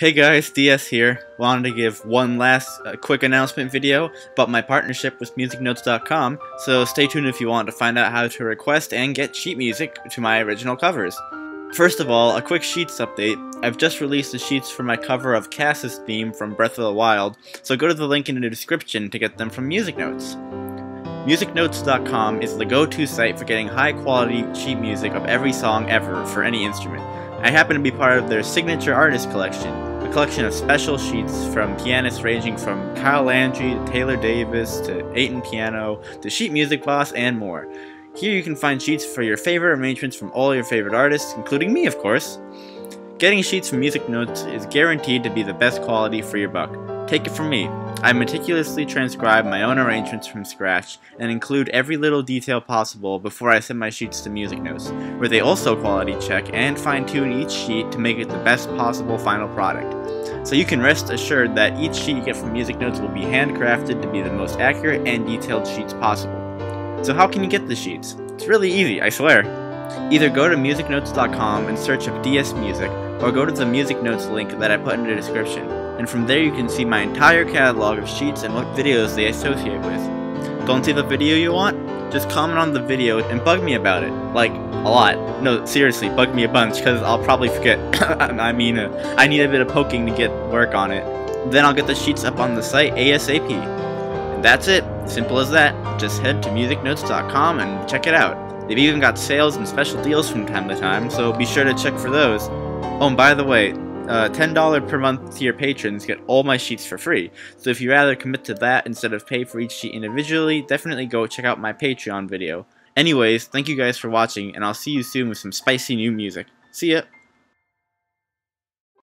Hey guys, DS here. Wanted to give one last uh, quick announcement video about my partnership with MusicNotes.com, so stay tuned if you want to find out how to request and get sheet music to my original covers. First of all, a quick Sheets update. I've just released the sheets for my cover of Kass's theme from Breath of the Wild, so go to the link in the description to get them from Music Notes. MusicNotes.com is the go-to site for getting high-quality sheet music of every song ever for any instrument. I happen to be part of their signature artist collection, collection of special sheets from pianists ranging from Kyle Landry to Taylor Davis to Atin Piano to Sheet Music Boss and more. Here you can find sheets for your favorite arrangements from all your favorite artists, including me of course. Getting sheets from Music Notes is guaranteed to be the best quality for your buck. Take it from me. I meticulously transcribe my own arrangements from scratch and include every little detail possible before I send my sheets to Music Notes, where they also quality check and fine tune each sheet to make it the best possible final product. So you can rest assured that each sheet you get from Music Notes will be handcrafted to be the most accurate and detailed sheets possible. So how can you get the sheets? It's really easy, I swear. Either go to musicnotes.com and search up DS Music, or go to the Music Notes link that I put in the description and from there you can see my entire catalog of sheets and what videos they associate with. Don't see the video you want? Just comment on the video and bug me about it. Like, a lot. No, seriously, bug me a bunch, because I'll probably forget. I mean, uh, I need a bit of poking to get work on it. Then I'll get the sheets up on the site ASAP. And that's it. Simple as that. Just head to musicnotes.com and check it out. They've even got sales and special deals from time to time, so be sure to check for those. Oh, and by the way, uh, $10 per month to your patrons get all my sheets for free. So if you rather commit to that instead of pay for each sheet individually, definitely go check out my Patreon video. Anyways, thank you guys for watching, and I'll see you soon with some spicy new music. See ya!